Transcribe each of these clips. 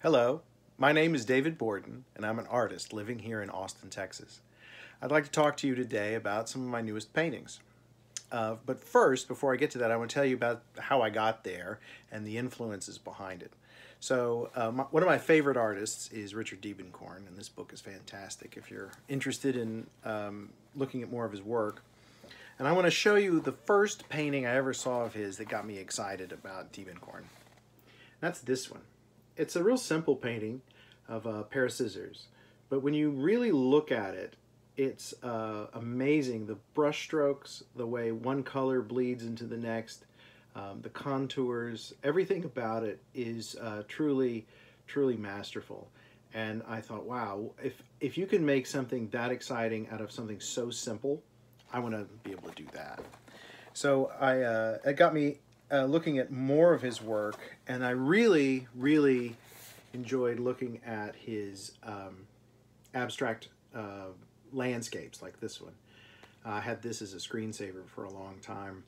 Hello, my name is David Borden, and I'm an artist living here in Austin, Texas. I'd like to talk to you today about some of my newest paintings. Uh, but first, before I get to that, I want to tell you about how I got there and the influences behind it. So, uh, my, one of my favorite artists is Richard Diebenkorn, and this book is fantastic if you're interested in um, looking at more of his work. And I want to show you the first painting I ever saw of his that got me excited about Diebenkorn. That's this one it's a real simple painting of a pair of scissors, but when you really look at it, it's uh, amazing. The brush strokes, the way one color bleeds into the next, um, the contours, everything about it is uh, truly, truly masterful. And I thought, wow, if, if you can make something that exciting out of something so simple, I want to be able to do that. So I, uh, it got me uh, looking at more of his work, and I really, really enjoyed looking at his um, abstract uh, landscapes like this one. Uh, I had this as a screensaver for a long time.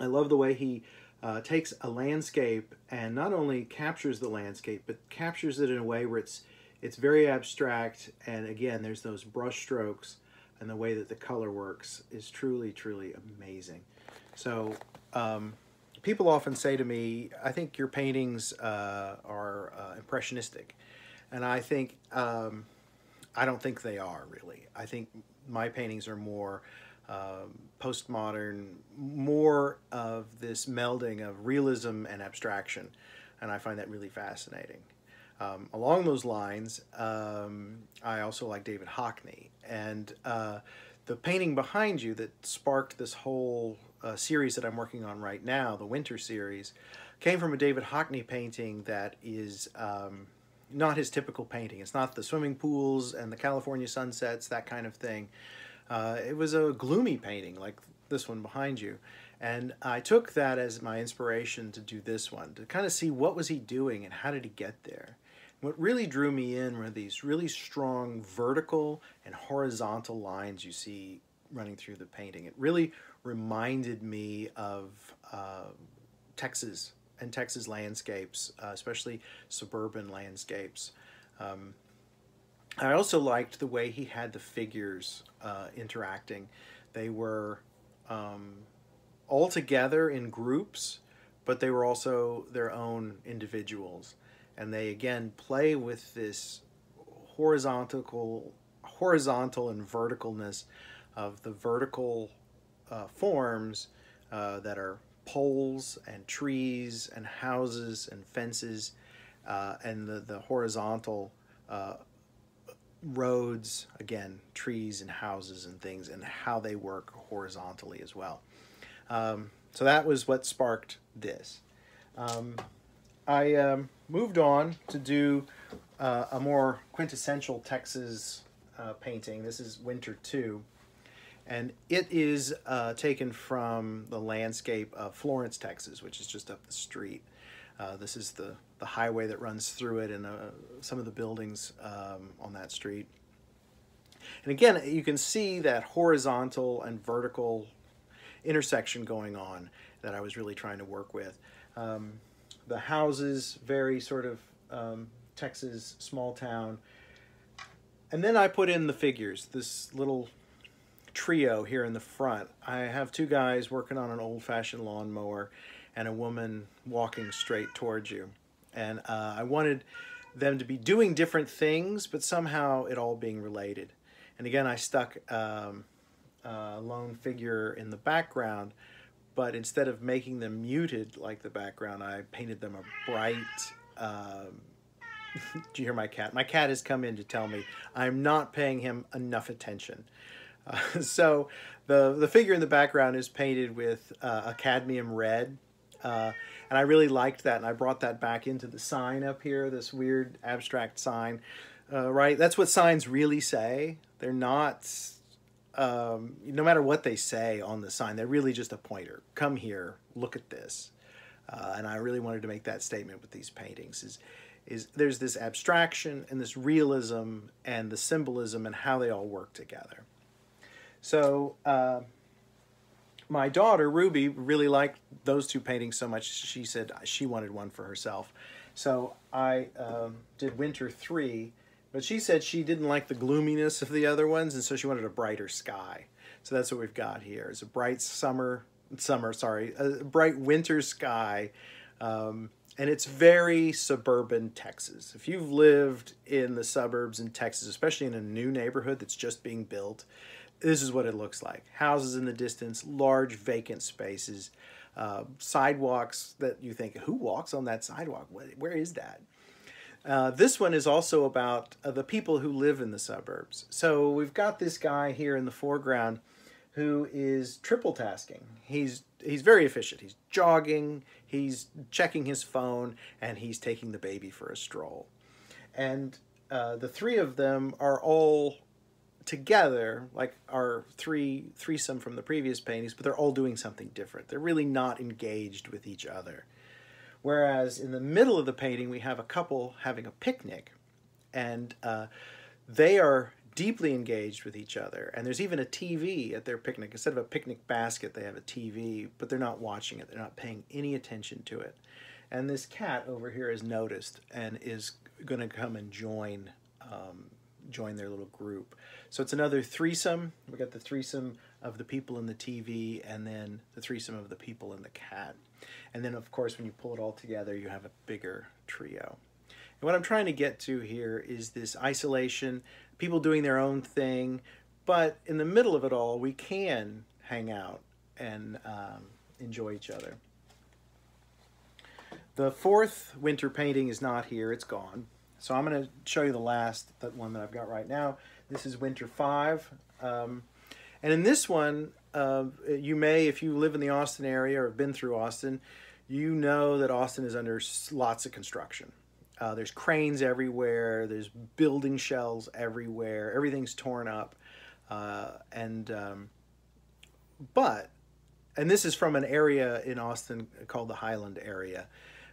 I love the way he uh, takes a landscape and not only captures the landscape, but captures it in a way where it's it's very abstract. And again, there's those brush strokes and the way that the color works is truly, truly amazing. So um, people often say to me, I think your paintings uh, are uh, impressionistic. And I think, um, I don't think they are really. I think my paintings are more um, postmodern, more of this melding of realism and abstraction. And I find that really fascinating. Um, along those lines, um, I also like David Hockney. And uh, the painting behind you that sparked this whole uh, series that I'm working on right now, the Winter series, came from a David Hockney painting that is um, not his typical painting. It's not the swimming pools and the California sunsets, that kind of thing. Uh, it was a gloomy painting like this one behind you. And I took that as my inspiration to do this one, to kind of see what was he doing and how did he get there. What really drew me in were these really strong vertical and horizontal lines you see running through the painting. It really reminded me of uh, Texas and Texas landscapes, uh, especially suburban landscapes. Um, I also liked the way he had the figures uh, interacting. They were um, all together in groups, but they were also their own individuals. And they again play with this horizontal, horizontal and verticalness of the vertical uh, forms uh, that are poles and trees and houses and fences uh, and the, the horizontal uh, roads, again, trees and houses and things and how they work horizontally as well. Um, so that was what sparked this. Um, I um, moved on to do uh, a more quintessential Texas uh, painting. This is Winter 2. And it is uh, taken from the landscape of Florence, Texas, which is just up the street. Uh, this is the, the highway that runs through it and uh, some of the buildings um, on that street. And again, you can see that horizontal and vertical intersection going on that I was really trying to work with. Um, the houses, very sort of um, Texas small town. And then I put in the figures, this little trio here in the front. I have two guys working on an old-fashioned lawnmower and a woman walking straight towards you. And uh, I wanted them to be doing different things, but somehow it all being related. And again, I stuck um, a lone figure in the background, but instead of making them muted like the background, I painted them a bright, um, do you hear my cat? My cat has come in to tell me I'm not paying him enough attention. Uh, so the, the figure in the background is painted with uh, a cadmium red. Uh, and I really liked that, and I brought that back into the sign up here, this weird abstract sign, uh, right? That's what signs really say. They're not, um, no matter what they say on the sign, they're really just a pointer. Come here, look at this. Uh, and I really wanted to make that statement with these paintings is, is there's this abstraction and this realism and the symbolism and how they all work together. So uh, my daughter, Ruby, really liked those two paintings so much, she said she wanted one for herself. So I um, did Winter 3, but she said she didn't like the gloominess of the other ones, and so she wanted a brighter sky. So that's what we've got here. It's a bright summer, summer, sorry, a bright winter sky. Um, and it's very suburban Texas. If you've lived in the suburbs in Texas, especially in a new neighborhood that's just being built, this is what it looks like. Houses in the distance, large vacant spaces, uh, sidewalks that you think, who walks on that sidewalk? Where is that? Uh, this one is also about uh, the people who live in the suburbs. So we've got this guy here in the foreground who is triple tasking. He's he's very efficient. He's jogging, he's checking his phone, and he's taking the baby for a stroll. And uh, the three of them are all together, like our three threesome from the previous paintings, but they're all doing something different. They're really not engaged with each other. Whereas in the middle of the painting, we have a couple having a picnic, and uh, they are deeply engaged with each other. And there's even a TV at their picnic. Instead of a picnic basket, they have a TV, but they're not watching it. They're not paying any attention to it. And this cat over here is noticed and is going to come and join um, join their little group. So it's another threesome. We got the threesome of the people in the TV and then the threesome of the people in the cat. And then of course when you pull it all together you have a bigger trio. And what I'm trying to get to here is this isolation people doing their own thing. But in the middle of it all, we can hang out and um, enjoy each other. The fourth winter painting is not here, it's gone. So I'm going to show you the last that one that I've got right now. This is Winter 5. Um, and in this one, uh, you may, if you live in the Austin area or have been through Austin, you know that Austin is under lots of construction. Uh, there's cranes everywhere. There's building shells everywhere. Everything's torn up. Uh, and um, but and this is from an area in Austin called the Highland area.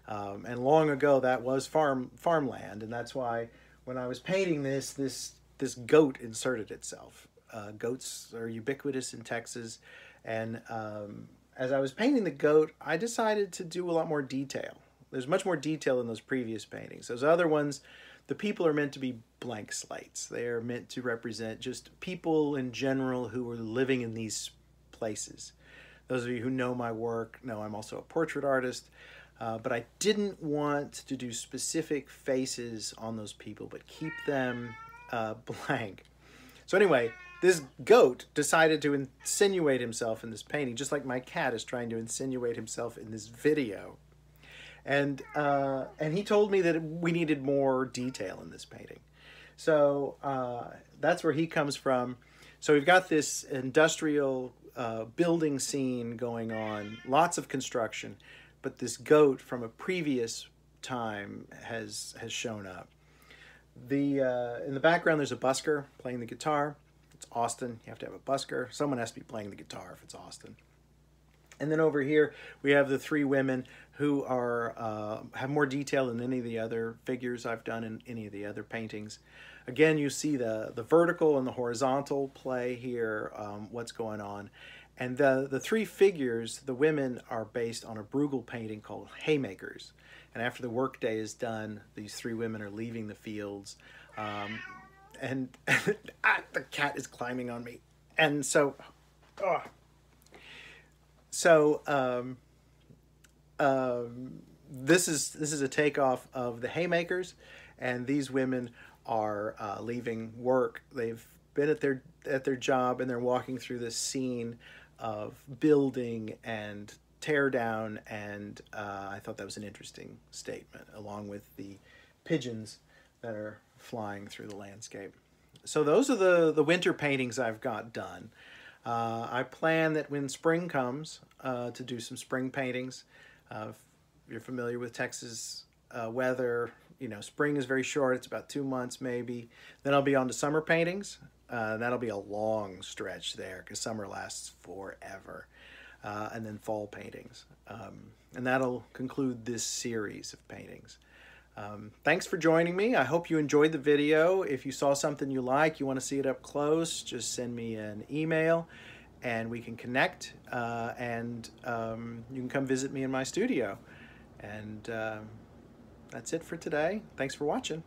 Um, and long ago that was farm farmland, and that's why when I was painting this, this this goat inserted itself. Uh, goats are ubiquitous in Texas, and um, as I was painting the goat, I decided to do a lot more detail. There's much more detail in those previous paintings. Those other ones, the people are meant to be blank slates. They are meant to represent just people in general who are living in these places. Those of you who know my work know I'm also a portrait artist, uh, but I didn't want to do specific faces on those people, but keep them uh, blank. So anyway, this goat decided to insinuate himself in this painting, just like my cat is trying to insinuate himself in this video and uh, and he told me that we needed more detail in this painting. So uh, that's where he comes from. So we've got this industrial uh, building scene going on, lots of construction, but this goat from a previous time has has shown up. The uh, in the background there's a busker playing the guitar. It's Austin. You have to have a busker. Someone has to be playing the guitar if it's Austin. And then over here we have the three women who are uh, have more detail than any of the other figures I've done in any of the other paintings. Again, you see the, the vertical and the horizontal play here, um, what's going on. And the, the three figures, the women, are based on a Bruegel painting called Haymakers. And after the workday is done, these three women are leaving the fields. Um, and ah, the cat is climbing on me. And so, oh. so um, um, this is this is a takeoff of the Haymakers, and these women are uh, leaving work. They've been at their at their job, and they're walking through this scene of building and tear down. And uh, I thought that was an interesting statement, along with the pigeons that are flying through the landscape. So those are the the winter paintings I've got done. Uh, I plan that when spring comes uh, to do some spring paintings. Uh, if you're familiar with Texas uh, weather, you know, spring is very short. It's about two months maybe. Then I'll be on to summer paintings. Uh, that'll be a long stretch there because summer lasts forever. Uh, and then fall paintings. Um, and that'll conclude this series of paintings. Um, thanks for joining me. I hope you enjoyed the video. If you saw something you like, you want to see it up close, just send me an email and we can connect uh, and um, you can come visit me in my studio. And uh, that's it for today. Thanks for watching.